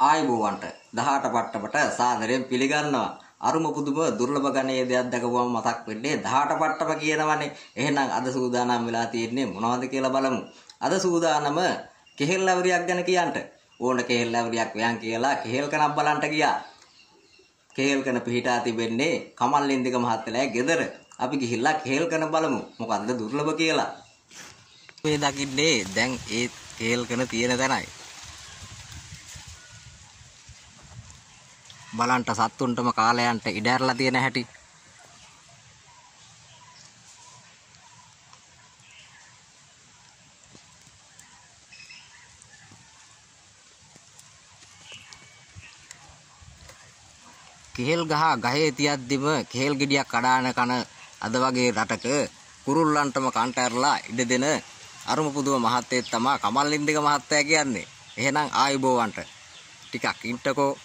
ආයුබෝවන්ට 18 පට්ටමට සාදරයෙන් පිළිගන්නවා. අරුම පුදුම දුර්ලභ ගණයේ දෙයක් දැකපුවම මතක් වෙන්නේ 18 පට්ටම කියනවනේ. එහෙනම් අද සූදානම් වෙලා තියෙන්නේ මොනවද කියලා බලමු. අද සූදානම කෙහෙල් ලැබරියක් ගැන කියන්න. ඕන කෙහෙල් ලැබරියක් වයන් කියලා කෙහෙල් කනක් බලන්න ගියා. කෙහෙල් කන පිහිටා තිබෙන්නේ කමල්ලින්දික මහත්තයාගේ ගෙදර. අපි ගිහිල්ලා කෙහෙල් කන බලමු. මොකද්ද දුර්ලභ කියලා. මේ දකින්නේ දැන් ඒ කෙහෙල් කන තියෙන තැනයි. බලන්ට සත්තුන්ටම කාලයන්ට ඉඩ ඇරලා තියෙන හැටි කෙහෙල් ගහ ගහේ තියද්දිම කෙහෙල් ගෙඩියක් කඩාන කන අද වගේ රටක කුරුල්ලන්ටම කන්ට ඇරලා ඉඩ දෙන අරුම පුදුම මහත්තයෙක් තමයි කමල්ලින්දික මහත්තයා කියන්නේ. එහෙනම් ආයුබෝවන්ට ටිකක් ඉන්ටකෝ